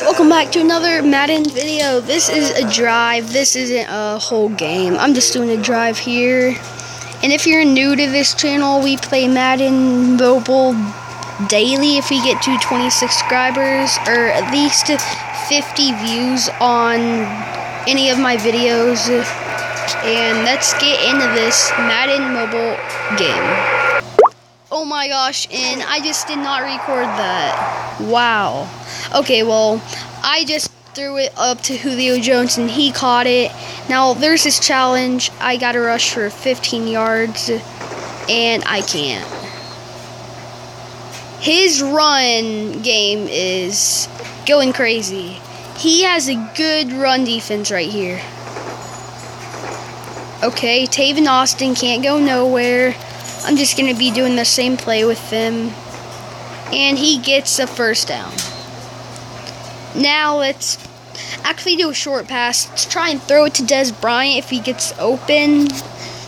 Welcome back to another Madden video. This is a drive. This isn't a whole game. I'm just doing a drive here. And if you're new to this channel, we play Madden Mobile daily if we get to 20 subscribers or at least 50 views on any of my videos. And let's get into this Madden Mobile game. Oh my gosh, and I just did not record that. Wow. Okay, well, I just threw it up to Julio Jones and he caught it. Now, there's this challenge. I got to rush for 15 yards and I can't. His run game is going crazy. He has a good run defense right here. Okay, Tavon Austin can't go nowhere. I'm just going to be doing the same play with them. And he gets a first down. Now let's actually do a short pass. Let's try and throw it to Dez Bryant if he gets open.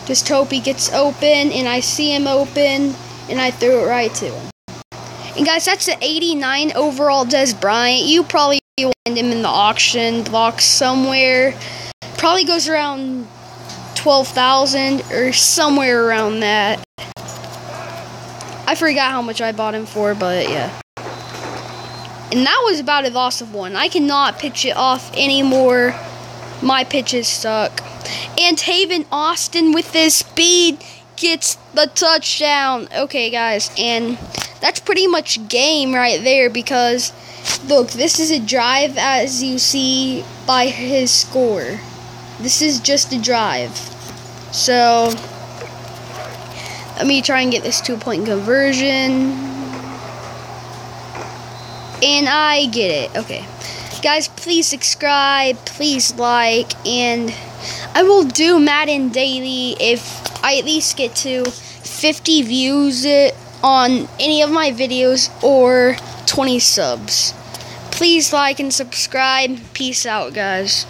Just hope he gets open and I see him open and I threw it right to him. And guys, that's an 89 overall Dez Bryant. You probably find him in the auction block somewhere. Probably goes around 12,000 or somewhere around that. I forgot how much I bought him for, but yeah. And that was about a loss of one. I cannot pitch it off anymore. My pitches suck. And Tavon Austin with this speed gets the touchdown. Okay, guys, and that's pretty much game right there because look, this is a drive as you see by his score. This is just a drive. So let me try and get this two point conversion. And I get it. Okay. Guys, please subscribe, please like, and I will do Madden daily if I at least get to 50 views on any of my videos or 20 subs. Please like and subscribe. Peace out, guys.